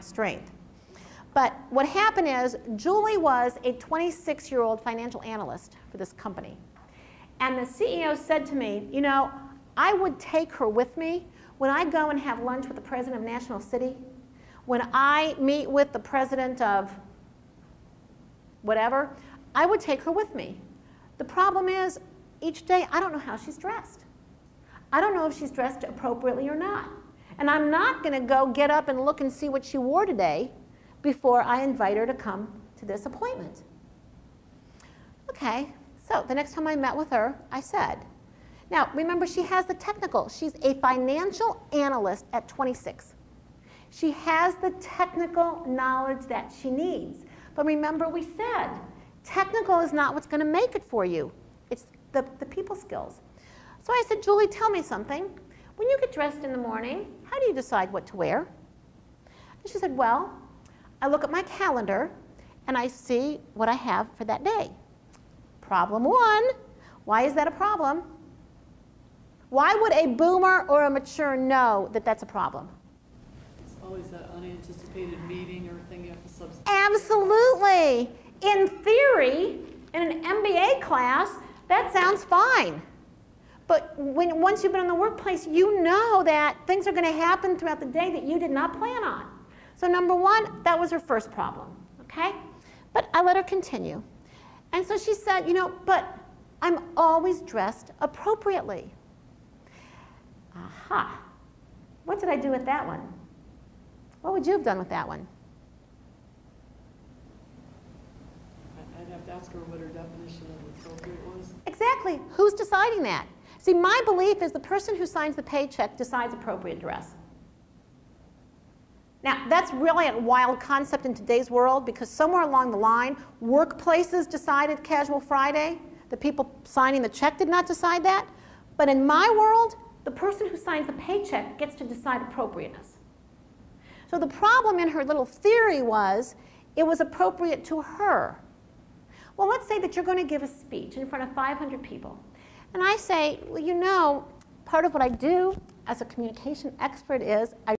strength. But what happened is Julie was a 26-year-old financial analyst for this company. And the CEO said to me, you know, I would take her with me when I go and have lunch with the president of National City, when I meet with the president of whatever, I would take her with me. The problem is, each day, I don't know how she's dressed. I don't know if she's dressed appropriately or not. And I'm not going to go get up and look and see what she wore today before I invite her to come to this appointment. Okay, so the next time I met with her, I said, now remember she has the technical. She's a financial analyst at 26. She has the technical knowledge that she needs. But remember we said, technical is not what's going to make it for you. It's the, the people skills. So I said, Julie, tell me something. When you get dressed in the morning, how do you decide what to wear? And she said, well, I look at my calendar and I see what I have for that day. Problem one, why is that a problem? Why would a boomer or a mature know that that's a problem? It's always that unanticipated meeting or thing you have to substitute. Absolutely. In theory, in an MBA class, that sounds fine. But when, once you've been in the workplace, you know that things are going to happen throughout the day that you did not plan on. So number one, that was her first problem, okay? But I let her continue. And so she said, you know, but I'm always dressed appropriately. Aha. What did I do with that one? What would you have done with that one? I'd have to ask her what her definition of appropriate was. Exactly. Who's deciding that? See, my belief is the person who signs the paycheck decides appropriate dress. Now, that's really a wild concept in today's world because somewhere along the line, workplaces decided casual Friday. The people signing the check did not decide that. But in my world, the person who signs the paycheck gets to decide appropriateness. So the problem in her little theory was it was appropriate to her. Well, let's say that you're going to give a speech in front of 500 people. And I say, well, you know, part of what I do as a communication expert is I